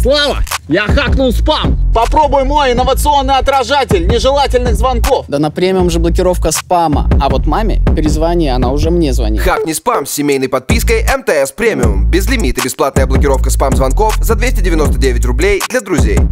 Слава, я хакнул спам. Попробуй мой инновационный отражатель нежелательных звонков. Да на премиум же блокировка спама. А вот маме перезвони, она уже мне звонит. Хакни спам с семейной подпиской МТС Премиум. Без лимита бесплатная блокировка спам-звонков за 299 рублей для друзей.